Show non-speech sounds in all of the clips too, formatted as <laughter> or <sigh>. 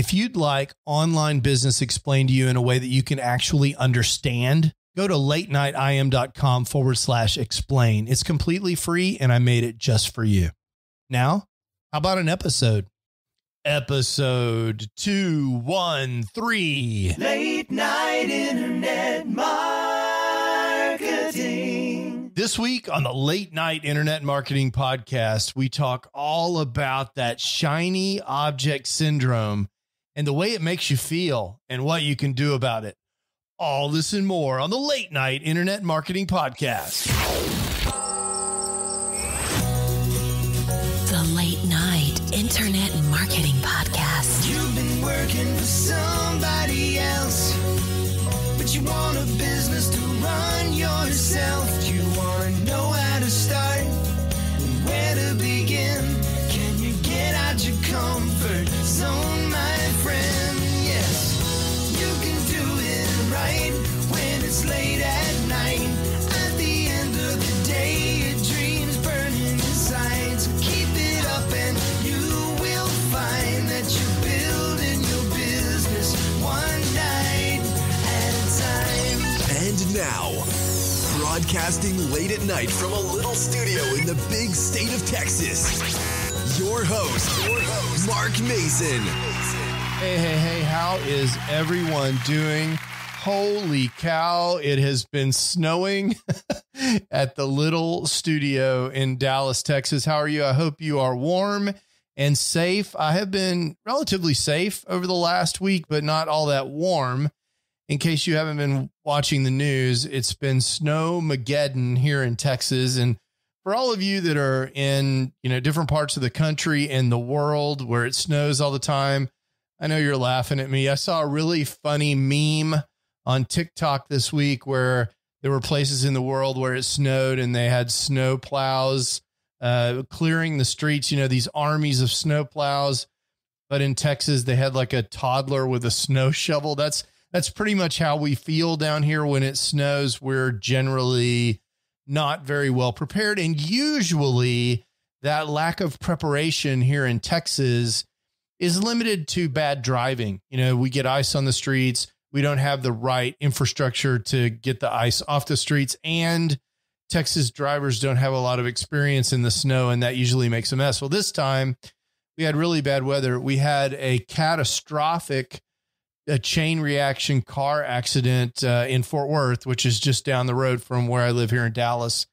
If you'd like online business explained to you in a way that you can actually understand, go to latenightim.com forward slash explain. It's completely free and I made it just for you. Now, how about an episode? Episode 213 Late night internet marketing. This week on the Late Night Internet Marketing Podcast, we talk all about that shiny object syndrome and the way it makes you feel and what you can do about it. All this and more on the Late Night Internet Marketing Podcast. The Late Night Internet Marketing Podcast. You've been working for somebody else, but you want a business to run yourself. You want to know how to start and where to begin. Late at night. At the end of the day, your dreams burning inside. So keep it up and you will find that you're building your business one night at a time. And now, broadcasting late at night from a little studio in the big state of Texas, your host, your host Mark Mason. Hey, hey, hey, how is everyone doing? Holy cow, it has been snowing <laughs> at the little studio in Dallas, Texas. How are you? I hope you are warm and safe. I have been relatively safe over the last week, but not all that warm. In case you haven't been watching the news, it's been snow Mageddon here in Texas. And for all of you that are in, you know, different parts of the country and the world where it snows all the time, I know you're laughing at me. I saw a really funny meme on TikTok this week where there were places in the world where it snowed and they had snow plows uh, clearing the streets, you know, these armies of snow plows. But in Texas, they had like a toddler with a snow <laughs> shovel. That's that's pretty much how we feel down here when it snows. We're generally not very well prepared. And usually that lack of preparation here in Texas is limited to bad driving. You know, we get ice on the streets. We don't have the right infrastructure to get the ice off the streets. And Texas drivers don't have a lot of experience in the snow, and that usually makes a mess. Well, this time we had really bad weather. We had a catastrophic a chain reaction car accident uh, in Fort Worth, which is just down the road from where I live here in Dallas.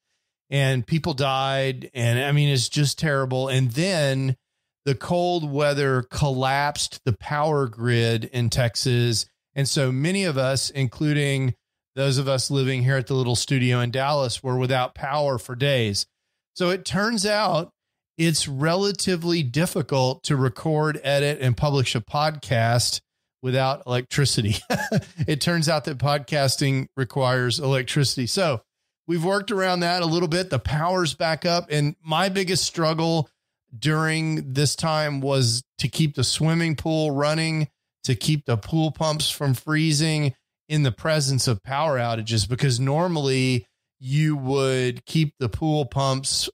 And people died. And I mean, it's just terrible. And then the cold weather collapsed the power grid in Texas. And so many of us, including those of us living here at the little studio in Dallas, were without power for days. So it turns out it's relatively difficult to record, edit, and publish a podcast without electricity. <laughs> it turns out that podcasting requires electricity. So we've worked around that a little bit. The power's back up. And my biggest struggle during this time was to keep the swimming pool running, to keep the pool pumps from freezing in the presence of power outages, because normally you would keep the pool pumps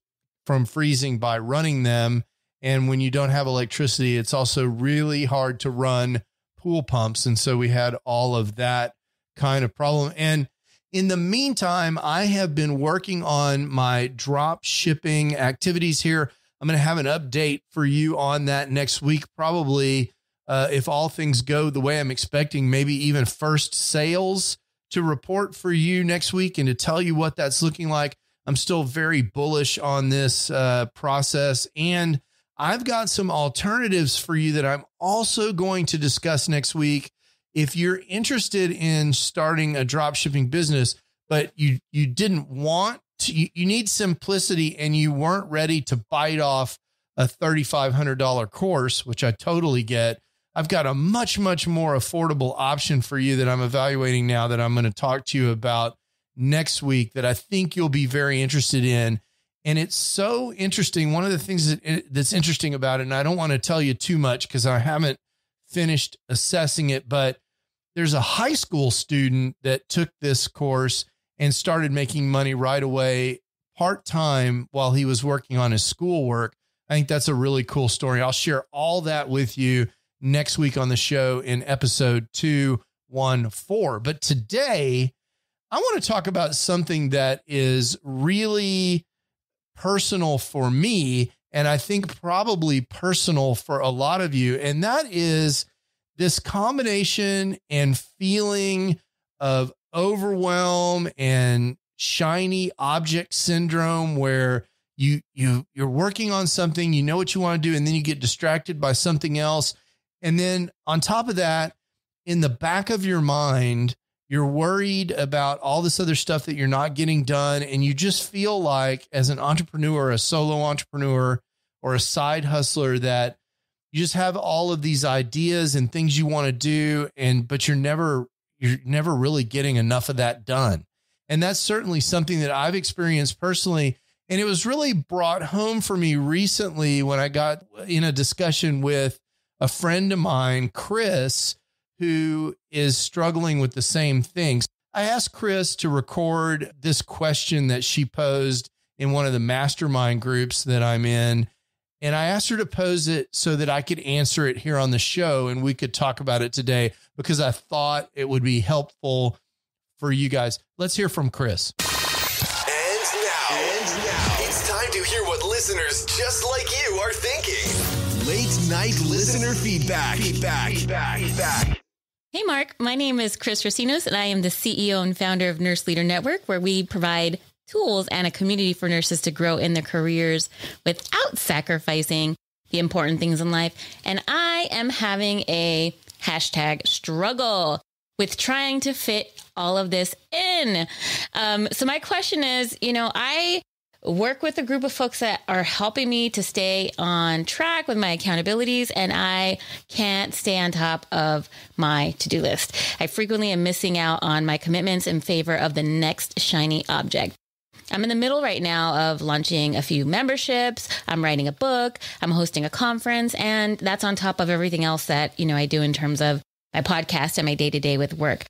from freezing by running them. And when you don't have electricity, it's also really hard to run pool pumps. And so we had all of that kind of problem. And in the meantime, I have been working on my drop shipping activities here. I'm going to have an update for you on that next week, probably uh, if all things go the way I'm expecting, maybe even first sales to report for you next week and to tell you what that's looking like. I'm still very bullish on this uh, process. And I've got some alternatives for you that I'm also going to discuss next week. If you're interested in starting a drop shipping business, but you you didn't want to, you, you need simplicity and you weren't ready to bite off a $3,500 course, which I totally get. I've got a much, much more affordable option for you that I'm evaluating now that I'm going to talk to you about next week that I think you'll be very interested in. And it's so interesting. One of the things that, eh, that's interesting about it, and I don't want to tell you too much because I haven't finished assessing it, but there's a high school student that took this course and started making money right away part time while he was working on his schoolwork. I think that's a really cool story. I'll share all that with you next week on the show in episode 214. But today, I want to talk about something that is really personal for me. And I think probably personal for a lot of you. And that is this combination and feeling of overwhelm and shiny object syndrome where you you you're working on something, you know what you want to do and then you get distracted by something else. And then on top of that, in the back of your mind, you're worried about all this other stuff that you're not getting done and you just feel like as an entrepreneur, a solo entrepreneur or a side hustler that you just have all of these ideas and things you want to do and but you're never you're never really getting enough of that done. And that's certainly something that I've experienced personally and it was really brought home for me recently when I got in a discussion with a friend of mine, Chris, who is struggling with the same things. I asked Chris to record this question that she posed in one of the mastermind groups that I'm in. And I asked her to pose it so that I could answer it here on the show and we could talk about it today because I thought it would be helpful for you guys. Let's hear from Chris. And now, and now, it's time to hear what listeners just like you are thinking. Late night listener feedback. Feedback. Feedback. Feedback. Hey, Mark. My name is Chris Recinos, and I am the CEO and founder of Nurse Leader Network, where we provide tools and a community for nurses to grow in their careers without sacrificing the important things in life. And I am having a hashtag struggle with trying to fit all of this in. Um, so, my question is you know, I work with a group of folks that are helping me to stay on track with my accountabilities and I can't stay on top of my to-do list. I frequently am missing out on my commitments in favor of the next shiny object. I'm in the middle right now of launching a few memberships. I'm writing a book. I'm hosting a conference and that's on top of everything else that, you know, I do in terms of my podcast and my day to day with work.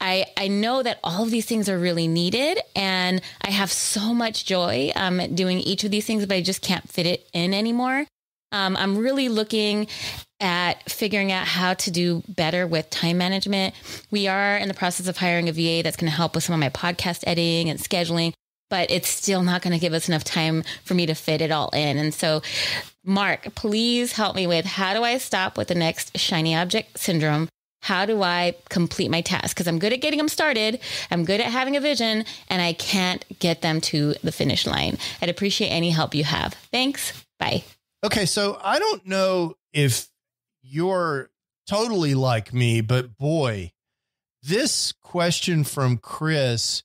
I, I know that all of these things are really needed and I have so much joy um, doing each of these things, but I just can't fit it in anymore. Um, I'm really looking at figuring out how to do better with time management. We are in the process of hiring a VA that's going to help with some of my podcast editing and scheduling, but it's still not going to give us enough time for me to fit it all in. And so, Mark, please help me with how do I stop with the next shiny object syndrome? How do I complete my task? Because I'm good at getting them started, I'm good at having a vision, and I can't get them to the finish line. I'd appreciate any help you have. Thanks. Bye. Okay, so I don't know if you're totally like me, but boy, this question from Chris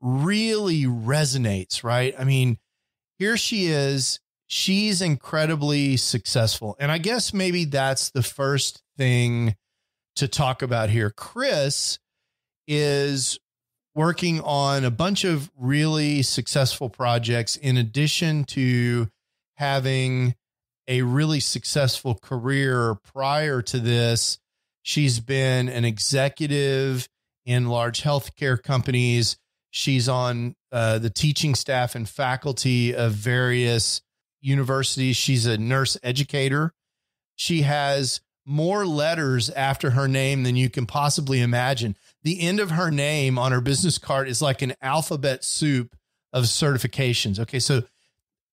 really resonates, right? I mean, here she is. She's incredibly successful. And I guess maybe that's the first thing to talk about here. Chris is working on a bunch of really successful projects in addition to having a really successful career prior to this. She's been an executive in large healthcare companies. She's on uh, the teaching staff and faculty of various universities. She's a nurse educator. She has more letters after her name than you can possibly imagine. The end of her name on her business card is like an alphabet soup of certifications. Okay, so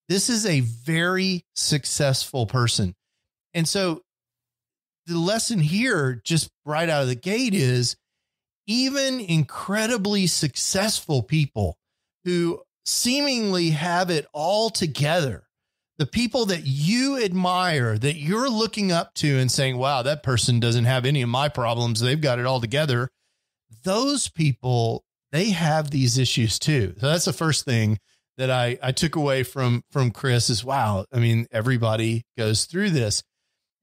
this is a very successful person. And so the lesson here, just right out of the gate, is even incredibly successful people who seemingly have it all together the people that you admire, that you're looking up to and saying, wow, that person doesn't have any of my problems. They've got it all together. Those people, they have these issues too. So that's the first thing that I, I took away from, from Chris is wow. I mean, everybody goes through this.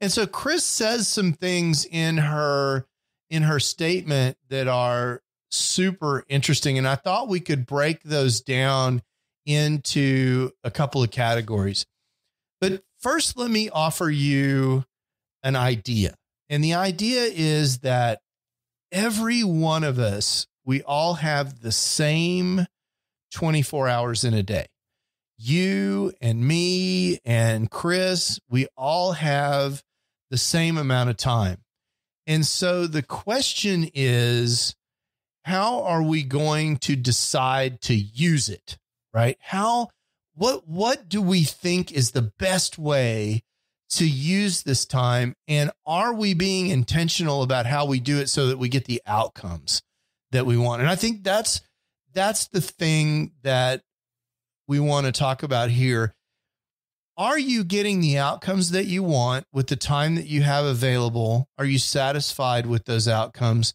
And so Chris says some things in her, in her statement that are super interesting. And I thought we could break those down into a couple of categories. But first, let me offer you an idea. And the idea is that every one of us, we all have the same 24 hours in a day. You and me and Chris, we all have the same amount of time. And so the question is how are we going to decide to use it? Right? How what what do we think is the best way to use this time and are we being intentional about how we do it so that we get the outcomes that we want? And I think that's that's the thing that we want to talk about here. Are you getting the outcomes that you want with the time that you have available? Are you satisfied with those outcomes?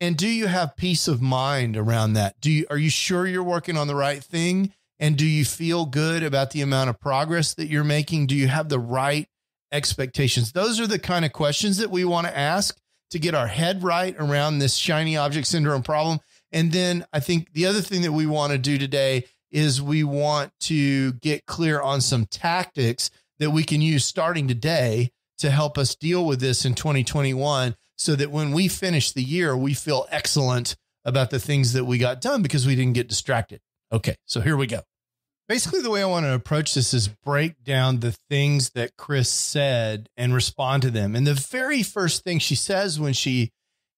And do you have peace of mind around that? Do you are you sure you're working on the right thing? And do you feel good about the amount of progress that you're making? Do you have the right expectations? Those are the kind of questions that we want to ask to get our head right around this shiny object syndrome problem. And then I think the other thing that we want to do today is we want to get clear on some tactics that we can use starting today to help us deal with this in 2021 so that when we finish the year, we feel excellent about the things that we got done because we didn't get distracted. Okay, so here we go. Basically, the way I want to approach this is break down the things that Chris said and respond to them. And the very first thing she says when she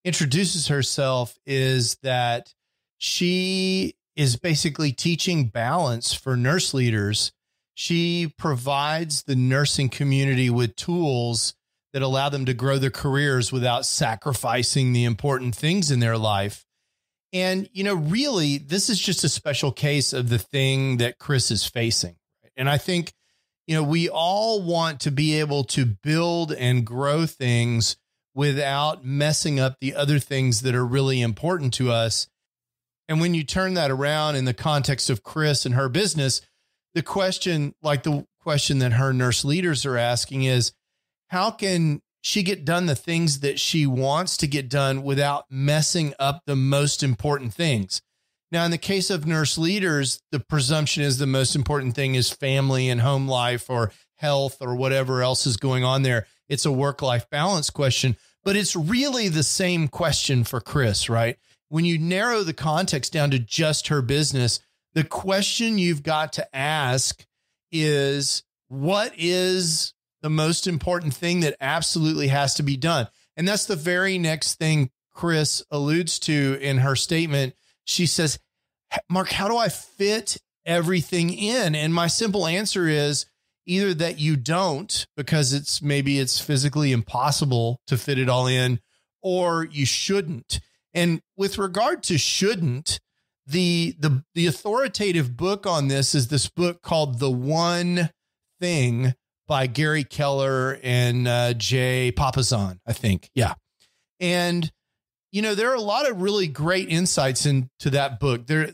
introduces herself is that she is basically teaching balance for nurse leaders. She provides the nursing community with tools that allow them to grow their careers without sacrificing the important things in their life. And, you know, really, this is just a special case of the thing that Chris is facing. And I think, you know, we all want to be able to build and grow things without messing up the other things that are really important to us. And when you turn that around in the context of Chris and her business, the question, like the question that her nurse leaders are asking, is how can she get done the things that she wants to get done without messing up the most important things. Now, in the case of nurse leaders, the presumption is the most important thing is family and home life or health or whatever else is going on there. It's a work life balance question, but it's really the same question for Chris, right? When you narrow the context down to just her business, the question you've got to ask is what is the most important thing that absolutely has to be done. And that's the very next thing Chris alludes to in her statement. She says, Mark, how do I fit everything in? And my simple answer is either that you don't, because it's maybe it's physically impossible to fit it all in, or you shouldn't. And with regard to shouldn't, the the the authoritative book on this is this book called The One Thing by Gary Keller and uh, Jay Papasan, I think. Yeah. And, you know, there are a lot of really great insights into that book. There,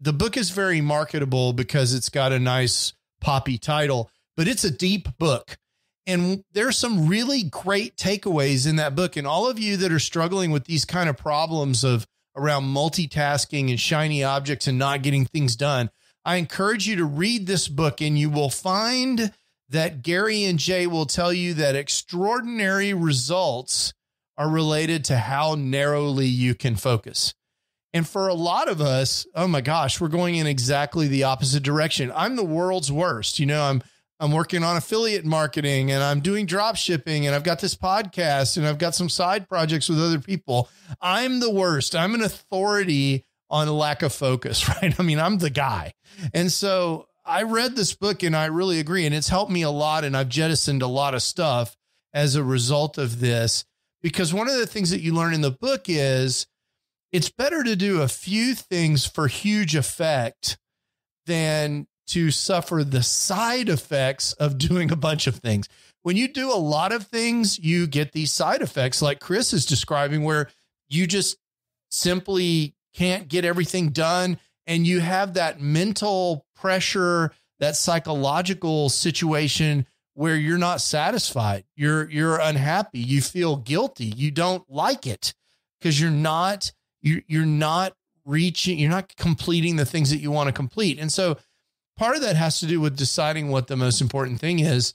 the book is very marketable because it's got a nice poppy title, but it's a deep book. And there's some really great takeaways in that book. And all of you that are struggling with these kind of problems of around multitasking and shiny objects and not getting things done, I encourage you to read this book and you will find that Gary and Jay will tell you that extraordinary results are related to how narrowly you can focus. And for a lot of us, oh my gosh, we're going in exactly the opposite direction. I'm the world's worst. You know, I'm I'm working on affiliate marketing and I'm doing drop shipping and I've got this podcast and I've got some side projects with other people. I'm the worst. I'm an authority on lack of focus, <laughs> right? I mean, I'm the guy. And so I read this book and I really agree. And it's helped me a lot. And I've jettisoned a lot of stuff as a result of this. Because one of the things that you learn in the book is it's better to do a few things for huge effect than to suffer the side effects of <laughs> doing a bunch of things. When you do a lot of things, you get these side effects, like Chris is describing, where you just simply can't get everything done and you have that mental pressure, that psychological situation where you're not satisfied. You're you're unhappy. You feel guilty. You don't like it because you're not you you're not reaching. You're not completing the things that you want to complete. And so part of that has to do with deciding what the most important thing is.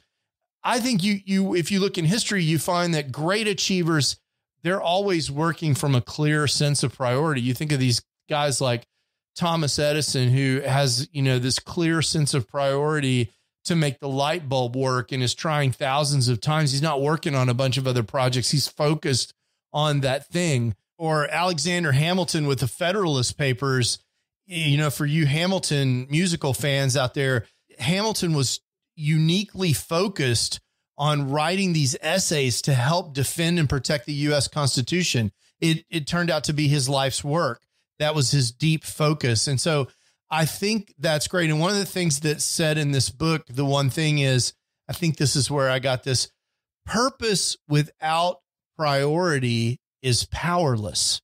I think you you if you look in history, you find that great achievers they're always working from a clear sense of priority. You think of these guys like Thomas Edison, who has, you know, this clear sense of priority to make the light bulb work and is trying thousands of times. He's not working on a bunch of other projects. He's focused on that thing. Or Alexander Hamilton with the Federalist Papers. You know, for you Hamilton musical fans out there, Hamilton was uniquely focused on writing these essays to help defend and protect the US Constitution. It it turned out to be his life's work. That was his deep focus. And so I think that's great. And one of the things that's said in this book, the one thing is, I think this is where I got this purpose without priority is powerless.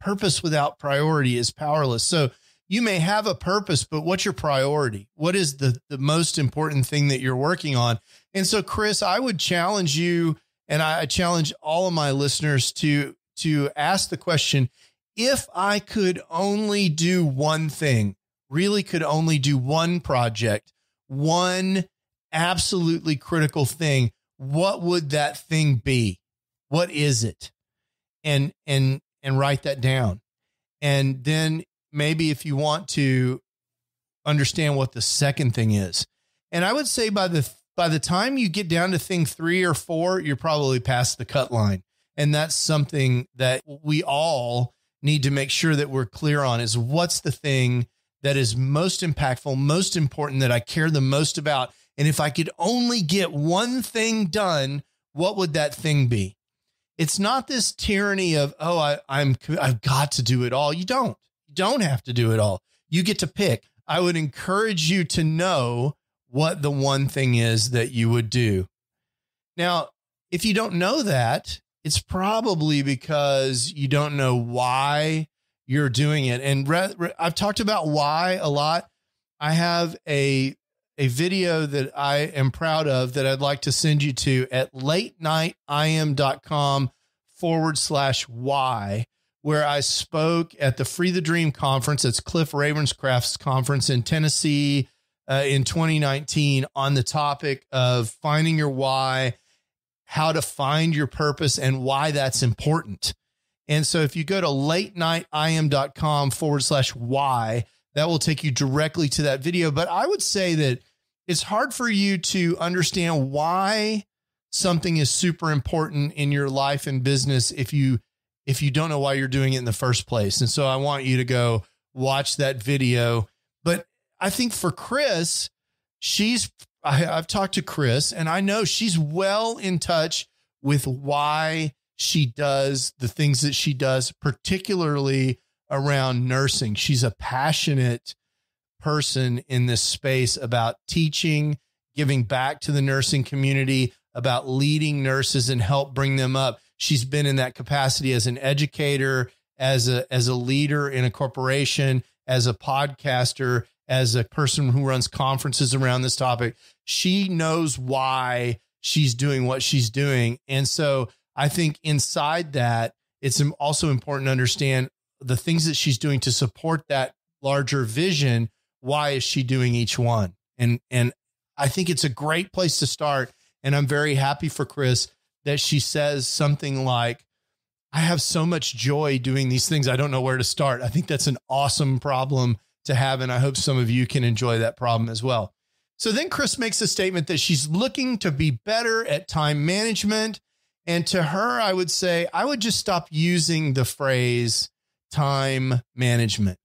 Purpose without priority is powerless. So you may have a purpose, but what's your priority? What is the, the most important thing that you're working on? And so, Chris, I would challenge you, and I challenge all of my listeners to to ask the question: If I could only do one thing, really could only do one project, one absolutely critical thing, what would that thing be? What is it? And and and write that down. And then maybe if you want to understand what the second thing is. And I would say by the by the time you get down to thing 3 or 4, you're probably past the cut line. And that's something that we all need to make sure that we're clear on is what's the thing that is most impactful, most important, that I care the most about. And if I could only get one thing done, what would that thing be? It's not this tyranny of, oh, I, I'm I've got to do it all. You don't. You don't have to do it all. You get to pick. I would encourage you to know what the one thing is that you would do. Now, if you don't know that, it's probably because you don't know why you're doing it. And re- re- I've talked about why a lot. I have a a video that I am proud of that I'd like to send you to at late night latenightim.com forward slash why, where I spoke at the Free the Dream conference. It's Cliff Ravenscraft's conference in Tennessee uh, in 2019 on the topic of finding your why, how to find your purpose, and why that's important. And so if you go to latenightim.com forward slash why, that will take you directly to that video. But I would say that it's hard for you to understand why something is super important in your life and business if you if you don't know why you're doing it in the first place. And so I want you to go watch that video. But I think for Chris, she's I, I've talked to Chris and I know she's well in touch with why she does the things that she does, particularly around nursing. She's a passionate person in this space about teaching, giving back to the nursing community, about leading nurses and help bring them up. She's been in that capacity as an educator, as a as a leader in a corporation, as a podcaster, as a person who runs conferences around this topic. She knows why she's doing what she's doing. And so I think inside that, it's also important to understand the things that she's doing to support that larger vision. Why is she doing each one? And and I think it's a great place to start. And I'm very happy for Chris that she says something like, I have so much joy doing these things. I don't know where to start. I think that's an awesome problem to have. And I hope some of you can enjoy that problem as well. So then Chris makes a statement that she's looking to be better at time management and to her, I would say, I would just stop using the phrase time management.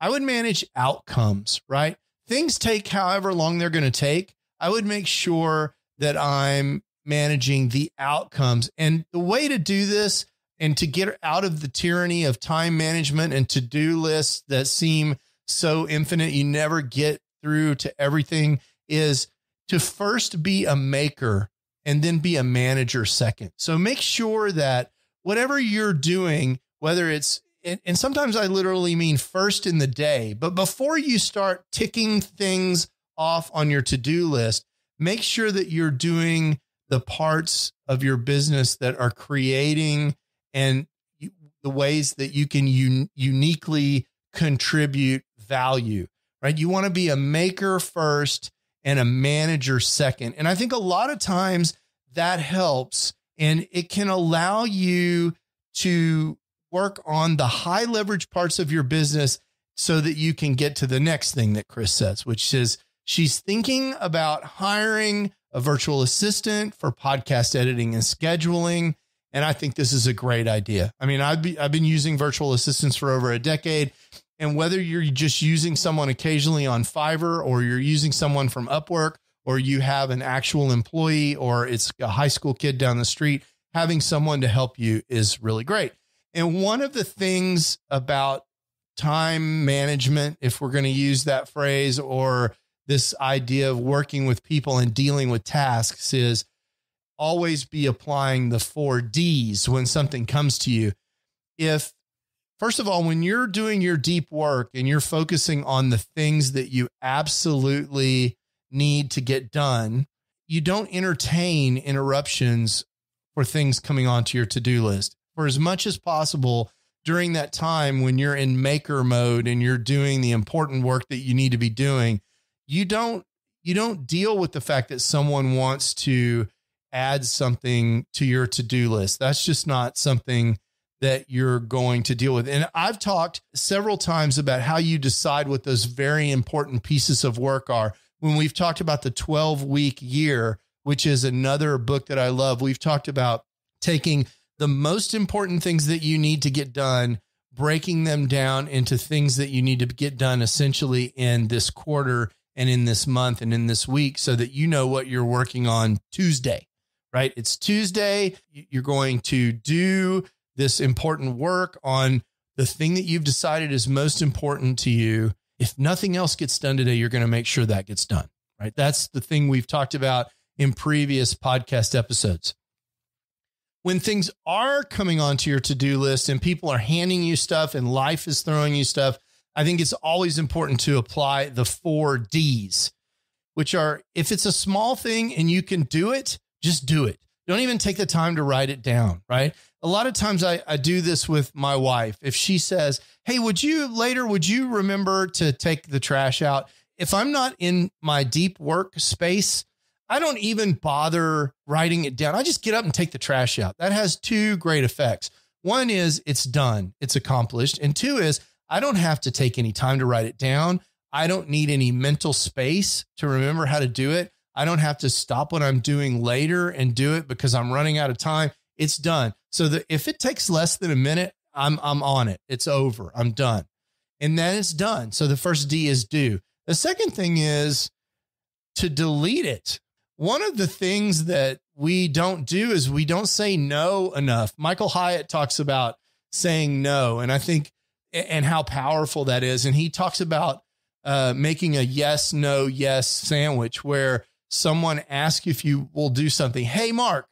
I would manage outcomes, right? Things take however long they're going to take. I would make sure that I'm managing the outcomes. And the way to do this and to get out of the tyranny of time management and to do lists that seem so infinite, you never get through to everything, is to first be a maker and then be a manager second. So make sure that whatever you're doing, whether it's and, sometimes I literally mean first in the day, but before you start ticking things off on your to-do list, make sure that you're doing the parts of your business that are creating and the ways that you can un- uniquely contribute value, right? You want to be a maker first and a manager second. And I think a lot of times that helps and it can allow you to work on the high leverage parts of your business so that you can get to the next thing that Chris says, which is She's thinking about hiring a virtual assistant for podcast editing and scheduling. And I think this is a great idea. I mean, I've, be, I've been using virtual assistants for over a decade. And whether you're just using someone occasionally on Fiverr or you're using someone from Upwork or you have an actual employee or it's a high school kid down the street, having someone to help you is really great. And one of the things about time management, if we're going to use that phrase, or this idea of working with people and dealing with tasks, is always be applying the four D's when something comes to you. If, first of all, when you're doing your deep work and you're focusing on the things that you absolutely need to get done, you don't entertain interruptions for things coming onto your to do list. For as much as possible during that time when you're in maker mode and you're doing the important work that you need to be doing, you don't you don't deal with the fact that someone wants to add something to your to-do list. That's just not something that you're going to deal with. And I've talked several times about how you decide what those very important pieces of work are. When we've talked about the 12 week year, which is another book that I love, we've talked about taking the most important things that you need to get done, breaking them down into things that you need to get done essentially in this quarter and in this month and in this week so that you know what you're working on Tuesday, right? It's Tuesday. You're going to do this important work on the thing that you've decided is most important to you. If nothing else gets done today, you're going to make sure that gets done, right? That's the thing we've talked about in previous podcast episodes. When things are coming onto your to do list and people are handing you stuff and life is throwing you stuff, I think it's always important to apply the four D's, which are if it's a small thing and you can do it, just do it. Don't even take the time to write it down, right? A lot of times I, I do this with my wife. If she says, Hey, would you later, would you remember to take the trash out? If I'm not in my deep work space, I don't even bother writing it down. I just get up and take the trash out. That has two great effects. One is it's done, it's accomplished. And two is I don't have to take any time to write it down. I don't need any mental space to remember how to do it. I don't have to stop what I'm doing later and do it because I'm running out of time. It's done. So that if it takes less than a minute, I'm I'm on it. It's over. I'm done. And then it's done. So the first D is do. The second thing is to delete it one of the things that we don't do is we don't say no enough. Michael Hyatt talks about saying no, and I think and how powerful that is. And he talks about uh, making a yes, no, yes sandwich where someone asks if you will do something. Hey, Mark,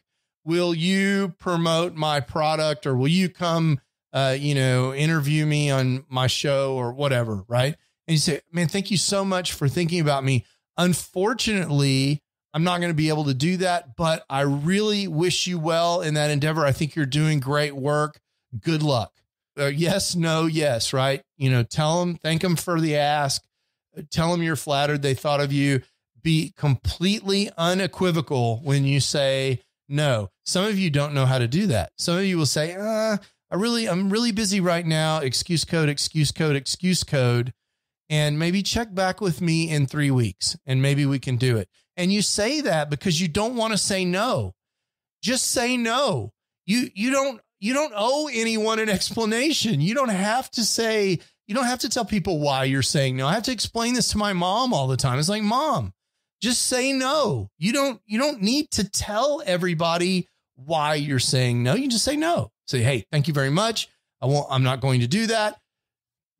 will you promote my product or will you come, uh, you know, interview me on my show or whatever? Right. And you say, man, thank you so much for thinking about me. Unfortunately, I'm not going to be able to do that, but I really wish you well in that endeavor. I think you're doing great work. Good luck. Uh, yes, no, yes, right? You know, tell them, thank them for the ask. Tell them you're flattered they thought of you. Be completely unequivocal when you say no. Some of you don't know how to do that. Some of you will say, uh, I really, I'm really busy right now. Excuse code, excuse code, excuse code. And maybe check back with me in three weeks and maybe we can do it. And you say that because you don't want to say no. Just say no. You you don't you don't owe anyone an explanation. You don't have to say you don't have to tell people why you're saying no. I have to explain this to my mom all the time. It's like, "Mom, just say no." You don't you don't need to tell everybody why you're saying no. You just say no. Say, "Hey, thank you very much. I won't I'm not going to do that.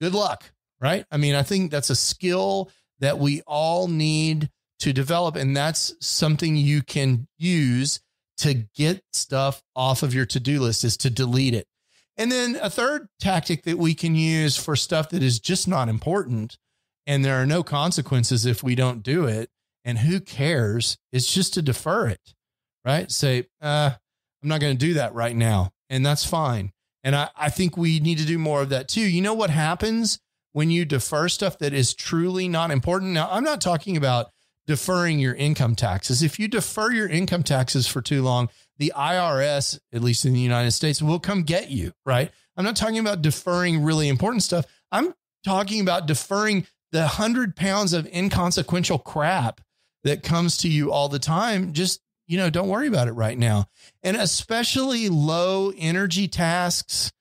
Good luck." Right? I mean, I think that's a skill that we all need to develop. And that's something you can use to get stuff off of your to do list is to delete it. And then a third tactic that we can use for stuff that is just not important and there are no consequences if we don't do it. And who cares? It's just to defer it, right? Say, uh, I'm not going to do that right now. And that's fine. And I, I think we need to do more of that too. You know what happens when you defer stuff that is truly not important? Now, I'm not talking about deferring your income taxes. If you defer your income taxes for too long, the IRS, at least in the United States, will come get you, right? I'm not talking about deferring really important stuff. I'm talking about deferring the hundred pounds of inconsequential crap that comes to you all the time, just, you know, don't worry about it right now. And especially low energy tasks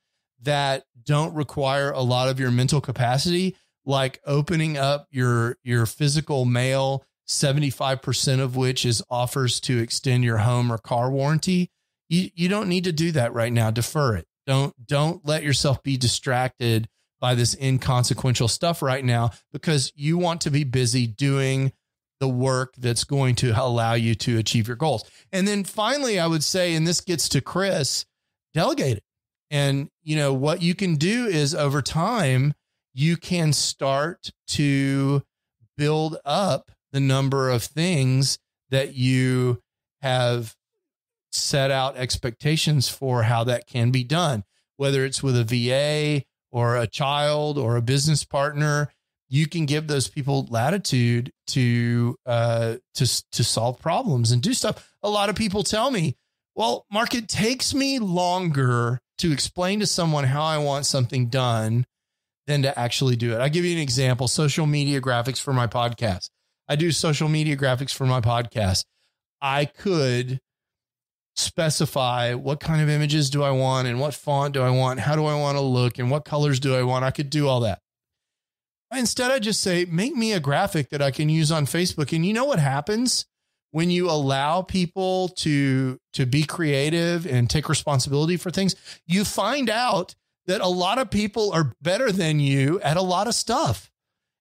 that don't require a lot of your mental capacity, like opening up your, your physical mail, 75% of which is offers to extend your home or car warranty. You, you don't need to do that right now. Defer it. Don't, don't let yourself be distracted by this inconsequential stuff right now because you want to be busy doing the work that's going to allow you to achieve your goals. And then finally, I would say, and this gets to Chris, delegate it. And, you know, what you can do is over time, you can start to build up the number of things that you have set out expectations for how that can be done, whether it's with a VA or a child or a business partner. You can give those people latitude to uh, to to solve problems and do stuff. A lot of people tell me, "Well, Mark, it takes me longer to explain to someone how I want something done than to actually do it." I give you an example: social media graphics for my podcast. I do social media graphics for my podcast. I could specify what kind of images do I want and what font do I want? How do I want to look and what colors do I want? I could do all that. Instead, I just say, make me a graphic that I can use on Facebook. And you know what happens when you allow people to, to be creative and take responsibility for things? You find out that a lot of people are better than you at a lot of stuff.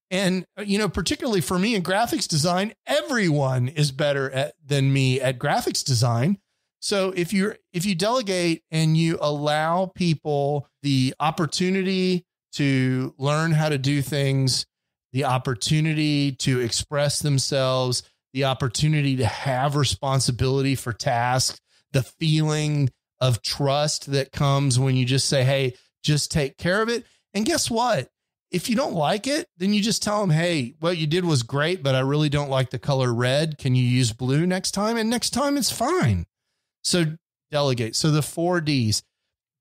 And, you know, particularly for me in graphics design, everyone is better at, than me at graphics design so if you're if you delegate and you allow people the opportunity to learn how to do things, the opportunity to express themselves, the opportunity to have responsibility for tasks, the feeling of trust that comes when you just say, "Hey, just take care of it." And guess what? If you don't like it, then you just tell them, "Hey, what you did was great, but I really don't like the color red. Can you use blue next time?" And next time it's fine. So delegate. So the four D's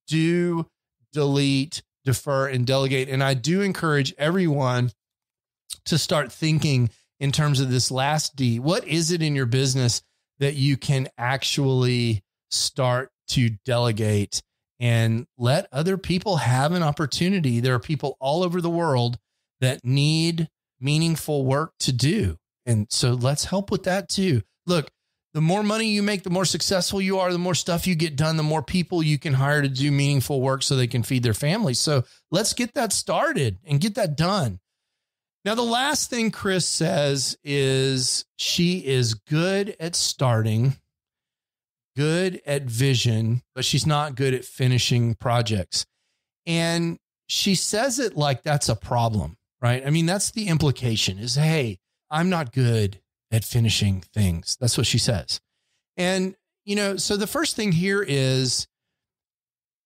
do, delete, defer, and delegate. And I do encourage everyone to start thinking in terms of this last D. What is it in your business that you can actually start to delegate and let other people have an opportunity? There are people all over the world that need meaningful work to do. And so let's help with that too. Look, the more money you make, the more successful you are, the more stuff you get done, the more people you can hire to do meaningful work so they can feed their families. So let's get that started and get that done. Now, the last thing Chris says is she is good at starting, good at vision, but she's not good at finishing projects. And she says it like that's a problem, right? I mean, that's the implication is, hey, I'm not good at finishing things. That's what she says. And, you know, so the first thing here is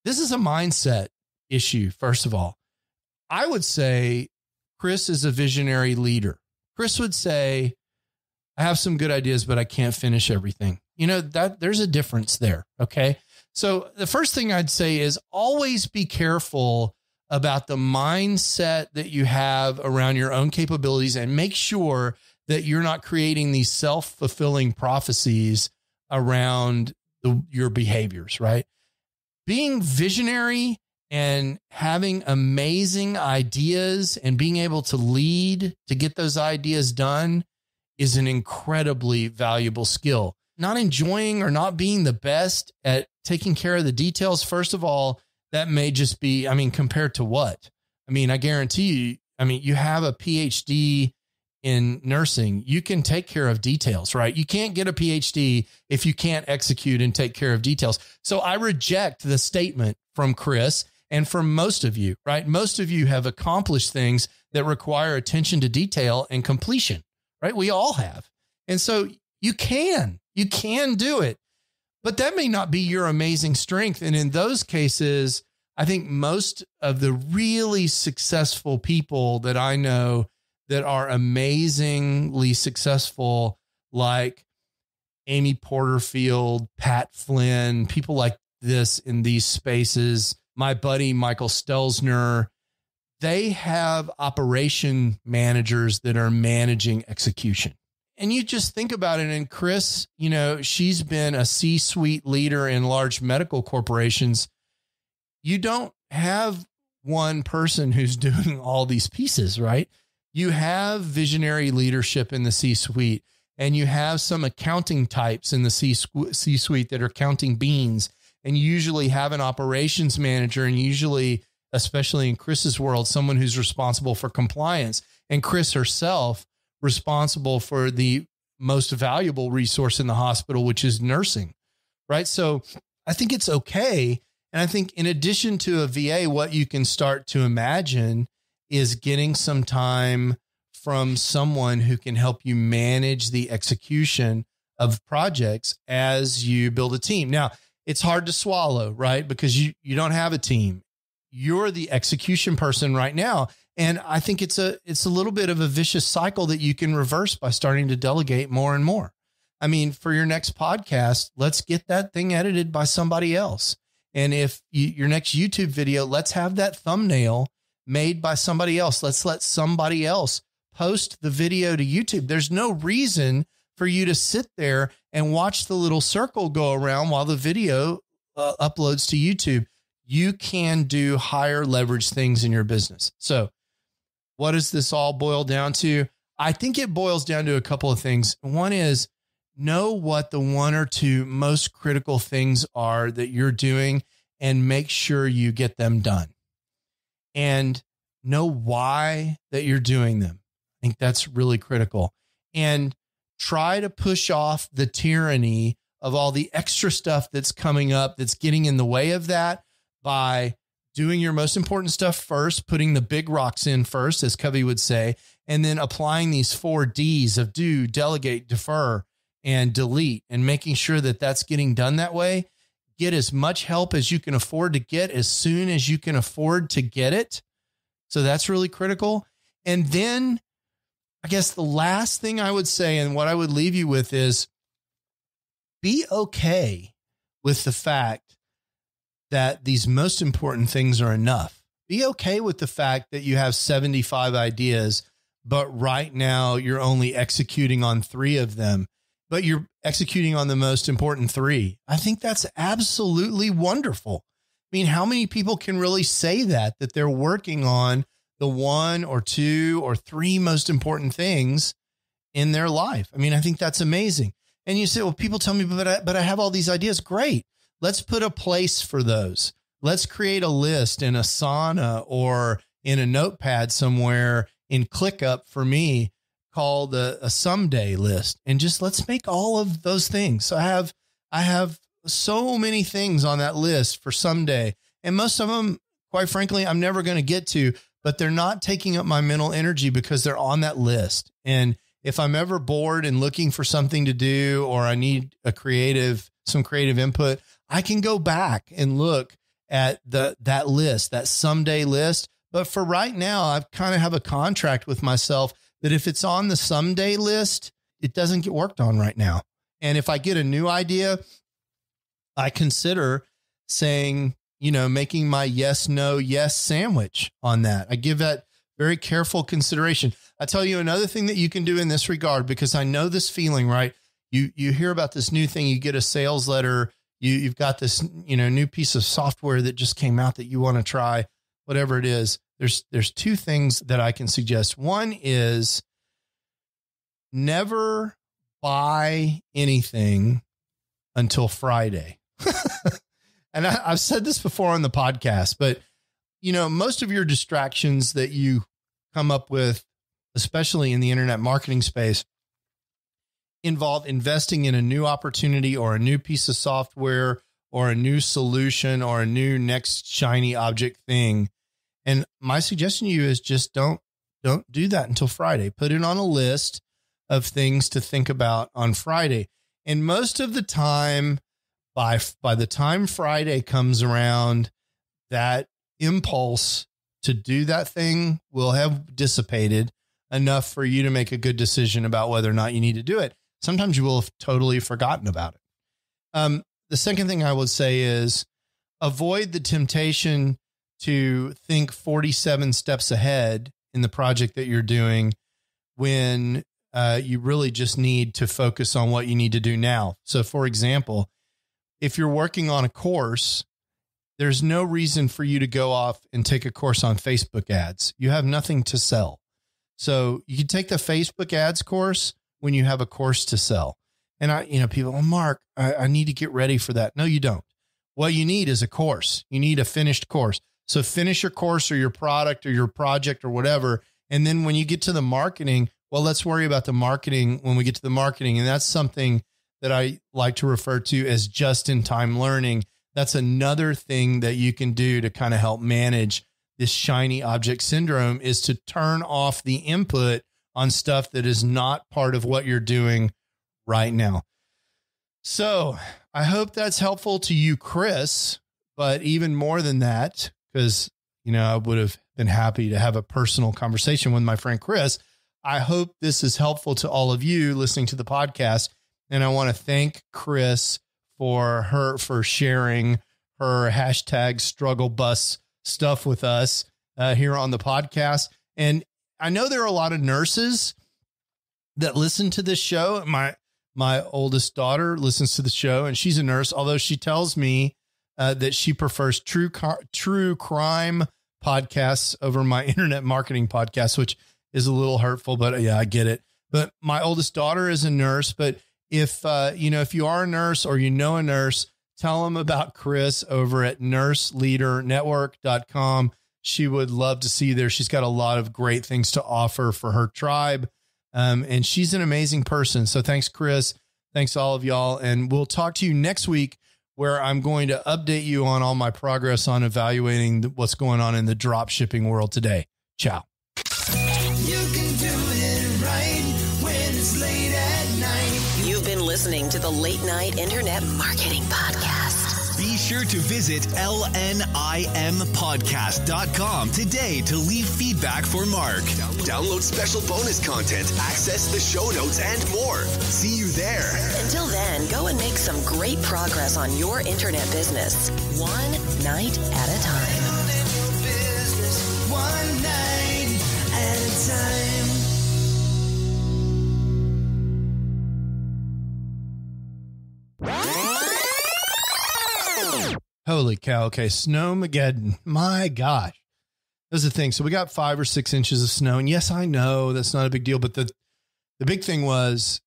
this is a mindset issue, first of all. I would say Chris is a visionary leader. Chris would say, I have some good ideas, but I can't finish everything. You know, that there's a difference there. Okay. So the first thing I'd say is always be careful about the mindset that you have around your own capabilities and make sure that you're not creating these self fulfilling prophecies around the, your behaviors, right? Being visionary and having amazing ideas and being able to lead to get those ideas done is an incredibly valuable skill. Not enjoying or not being the best at taking care of the details, first of all, that may just be, I mean, compared to what? I mean, I guarantee you, I mean, you have a PhD in nursing, you can take care of details, right? You can't get a PhD if you can't execute and take care of details. So I reject the statement from Chris and from most of you, right? Most of you have accomplished things that require attention to detail and completion, right? We all have. And so you can, you can do it, but that may not be your amazing strength. And in those cases, I think most of the really successful people that I know that are amazingly successful, like Amy Porterfield, Pat Flynn, people like this in these spaces. My buddy Michael Stelzner, they have operation managers that are managing execution. And you just think about it. And Chris, you know, she's been a C suite leader in large medical corporations. You don't have one person who's <laughs> doing all these pieces, right? You have visionary leadership in the C suite, and you have some accounting types in the C suite that are counting beans, and you usually have an operations manager, and usually, especially in Chris's world, someone who's responsible for compliance, and Chris herself responsible for the most valuable resource in the hospital, which is nursing, right? So I think it's okay. And I think in addition to a VA, what you can start to imagine is getting some time from someone who can help you manage the execution of projects as you build a team. Now, it's hard to swallow, right? Because you you don't have a team. You're the execution person right now. And I think it's a it's a little bit of a vicious cycle that you can reverse by starting to delegate more and more. I mean, for your next podcast, let's get that thing edited by somebody else. And if you, your next YouTube video, let's have that thumbnail made by somebody else. Let's let somebody else post the video to YouTube. There's no reason for you to sit there and watch the little circle go around while the video uh, uploads to YouTube. You can do higher leverage things in your business. So, what does this all boil down to? I think it boils down to a couple of things. One is know what the one or two most critical things are that you're doing and make sure you get them done and know why that you're doing them. I think that's really critical. And try to push off the tyranny of all the extra stuff that's coming up that's getting in the way of that by doing your most important stuff first, putting the big rocks in first, as Covey would say, and then applying these four D's of do, delegate, defer, and delete, and making sure that that's getting done that way. Get as much help as you can afford to get as soon as you can afford to get it. So that's really critical. And then I guess the last thing I would say and what I would leave you with is be okay with the fact that these most important things are enough. Be okay with the fact that you have 75 ideas, but right now you're only executing on three of them, but you're executing on the most important three. I think that's absolutely wonderful. I mean, how many people can really say that, that they're working on the one or two or three most important things in their life. I mean, I think that's amazing. And you say, well, people tell me, but I, but I have all these ideas. Great. Let's put a place for those. Let's create a list in Asana or in a notepad somewhere in ClickUp for me called a, a someday list. And just let's make all of those things. So I have, I have so many things on that list for someday. And most of them, quite frankly, I'm never going to get to, but they're not taking up my mental energy because they're on that list. And if I'm ever bored and looking for something to do, or I need a creative, some creative input, I can go back and look at the, that list, that someday list. But for right now, I kind of have a contract with myself that if it's on the someday list, it doesn't get worked on right now. And if I get a new idea, I consider saying, you know, making my yes, no, yes sandwich on that. I give that very careful consideration. I tell you another thing that you can do in this regard, because I know this feeling, right? You, you hear about this new thing, you get a sales letter, you, you've got this, you know, new piece of software that just came out that you want to try, whatever it is. There's, there's two things that I can suggest. One is never buy anything until Friday. <laughs> and I, I've said this before on the podcast, but you know, most of your distractions that you come up with, especially in the internet marketing space, involve investing in a new opportunity or a new piece of software or a new solution or a new next shiny object thing. And my suggestion to you is just don't don't do that until Friday. Put it on a list of things to think about on Friday. And most of the time by by the time Friday comes around, that impulse to do that thing will have dissipated enough for you to make a good decision about whether or not you need to do it. Sometimes you will have totally forgotten about it. Um, the second thing I would say is avoid the temptation to think 47 steps ahead in the project that you're doing when uh, you really just need to focus on what you need to do now. So, for example, if you're working on a course, there's no reason for you to go off and take a course on Facebook ads. You have nothing to sell. So, you can take the Facebook ads course when you have a course to sell. And I, you know, people, oh, Mark, I, I need to get ready for that. No, you don't. What you need is a course. You need a finished course. So finish your course or your product or your project or whatever. And then when you get to the marketing, well, let's worry about the marketing when we get to the marketing. And that's something that I like to refer to as just in time learning. That's another thing that you can do to kind of help manage this shiny object syndrome is to turn off the input on stuff that is not part of what you're doing right now. So I hope that's helpful to you, Chris. But even more than that, because, you know, I would have been happy to have a personal conversation with my friend Chris. I hope this is helpful to all of you listening to the podcast. And I want to thank Chris for her for sharing her hashtag struggle bus stuff with us uh, here on the podcast. And I know there are a lot of nurses that listen to this show. My my oldest daughter listens to the show, and she's a nurse. Although she tells me uh, that she prefers true true crime podcasts over my <laughs> internet marketing podcast, which is a little hurtful. But uh, yeah, I get it. But my oldest daughter is a nurse. But if uh, you know, if you are a nurse or you know a nurse, tell them about Chris over at nurseleadernetwork.com. She would love to see you there. She's got a lot of great things to offer for her tribe. Um, and she's an amazing person. So thanks, Chris. Thanks, all of y'all. And we'll talk to you next week where I'm going to update you on all my progress on evaluating what's going on in the drop shipping world today. Ciao. You've been listening to the Late Night Internet Marketing Podcast. Be sure to visit lnimpodcast.com today to leave feedback for Mark. Download special bonus content, access the show notes, and more. See you there. Until then, go and make some great progress on your internet business, one night at a time. Holy cow. Okay. Snowmageddon. <laughs> My gosh. That's the thing. So we got five or six inches of snow. And yes, I know that's not a big deal, but the, the big thing was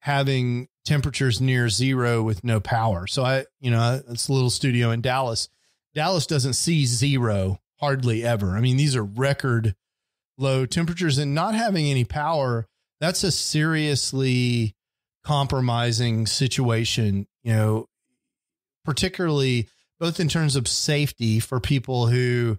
having temperatures near zero with no power. So I, you know, it's a little studio in Dallas. Dallas doesn't see zero hardly ever. I mean, these are record low temperatures and not having any power. That's a seriously compromising situation, you know, particularly both in terms of safety for people who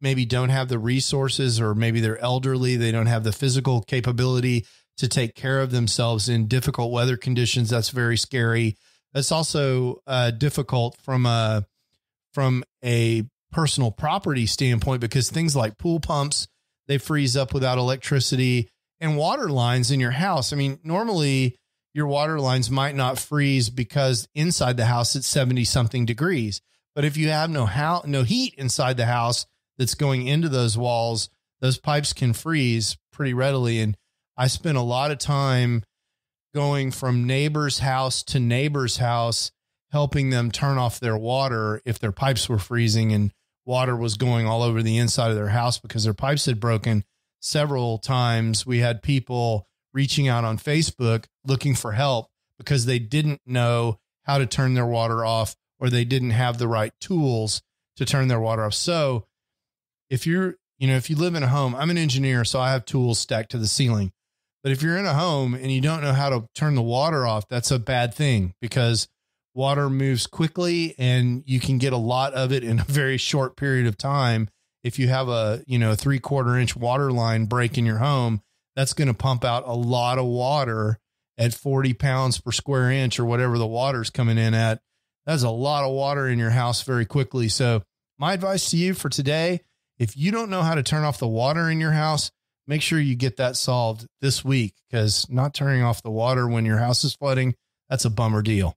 maybe don't have the resources or maybe they're elderly, they don't have the physical capability to take care of themselves in difficult weather conditions. That's very scary. It's also uh, difficult from a from a personal property standpoint because things like pool pumps they freeze up without electricity and water lines in your house. I mean, normally your water lines might not freeze because inside the house it's 70 something degrees. But if you have no how no heat inside the house that's going into those walls, those pipes can freeze pretty readily. And I spent a lot of time going from neighbor's house to neighbor's house, helping them turn off their water if their pipes were freezing and water was going all over the inside of their house because their pipes had broken. Several times we had people reaching out on Facebook looking for help because they didn't know how to turn their water off or they didn't have the right tools to turn their water off. So if you're, you know, if you live in a home, I'm an engineer, so I have tools stacked to the ceiling. But if you're in a home and you don't know how to turn the water off, that's a bad thing because water moves quickly and you can get a lot of it in a <laughs> very short period of time. If you have a, you know, three quarter inch water line break in your home, that's going to pump out a lot of water at 40 pounds per square inch or whatever the water's coming in at. That's a lot of water in your house very quickly. So, my advice to you for today if you don't know how to turn off the water in your house, make sure you get that solved this week because not turning off the water when your house is flooding, that's a bummer deal.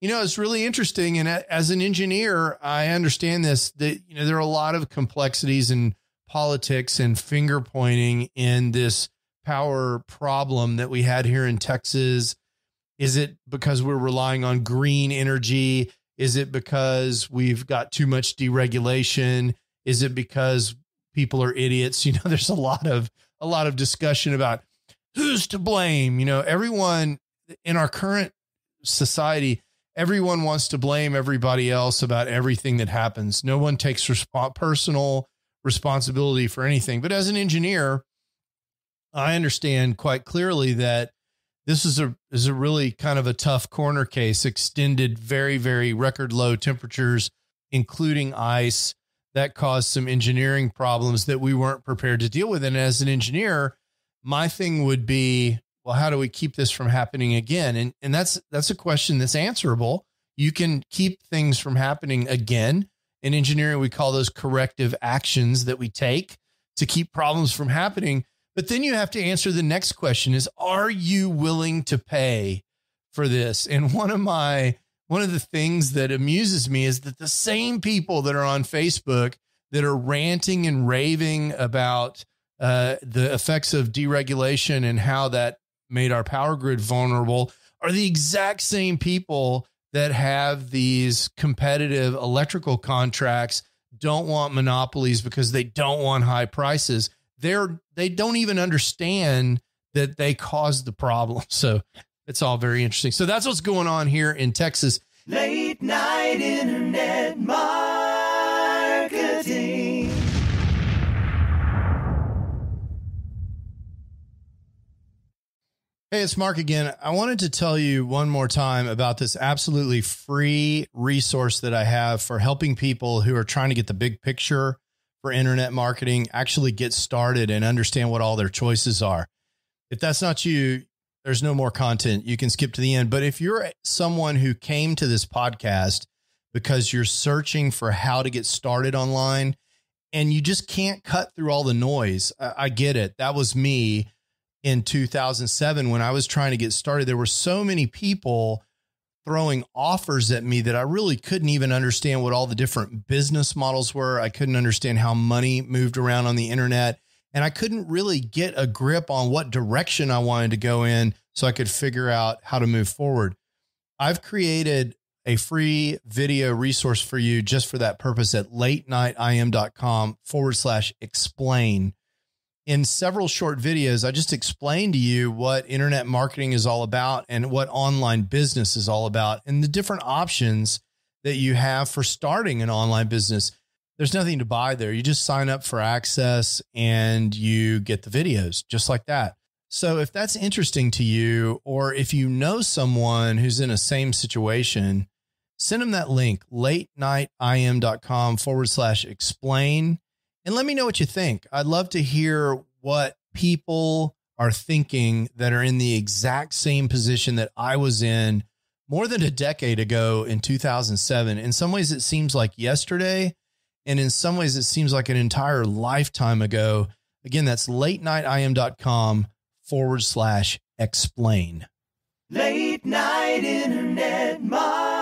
you know, it's really interesting. And as an engineer, I understand this that, you know, there are a lot of complexities in politics and finger pointing in this power problem that we had here in Texas. Is it because we're relying on green energy? Is it because we've got too much deregulation? Is it because people are idiots? <laughs> You know, there's a lot of a lot of discussion about who's to blame. You know, everyone in our current society, everyone wants to blame everybody else about everything that happens. No one takes resp- personal responsibility for anything. But as an engineer, I understand quite clearly that this is a is a really kind of a tough corner case, extended very very record low temperatures including ice that caused some engineering problems that we weren't prepared to deal with. And as an engineer, my thing would be well how do we keep this from happening again? And and that's that's a question that's answerable. You can keep things from happening again. In engineering we call those corrective actions that we take to keep problems from happening but then you have to answer the next question is are you willing to pay for this? And one of my one of the things that amuses me is that the same people that are on facebook that are ranting and raving about uh, the effects of deregulation and how that made our power grid vulnerable are the exact same people that have these competitive electrical contracts don't want monopolies because they don't want high prices they're they don't even understand that they caused the problem <laughs> so it's all very interesting so that's what's going on here in texas Late night internet marketing. Hey, it's Mark again. I wanted to tell you one more time about this absolutely free resource that I have for helping people who are trying to get the big picture for internet marketing actually get started and understand what all their choices are. If that's not you, there's no more content. You can skip to the end. But if you're someone who came to this podcast because you're searching for how to get started online and you just can't cut through all the noise, I, I get it. That was me in 2007 when I was trying to get started. There were so many people throwing offers at me that I really couldn't even understand what all the different business models were. I couldn't understand how money moved around on the internet. And I couldn't really get a grip on what direction I wanted to go in so I could figure out how to move forward. I've created a free video resource for you just for that purpose at late nightim.com forward slash explain in several short videos, I just explained to you what internet marketing is all about and what online business is all about and the different options that you have for starting an online business. There's nothing to buy there. You just sign up for access and you get the videos just like that. So if that's interesting to you, or if you know someone who's in a same situation, send them that link, late nightim.com forward slash explain and let me know what you think. I'd love to hear what people are thinking that are in the exact same position that I was in more than a decade ago in 2007. In some ways, it seems like yesterday. And in some ways, it seems like an entire lifetime ago. Again, that's late nightim.com forward slash explain. Late night internet marketing.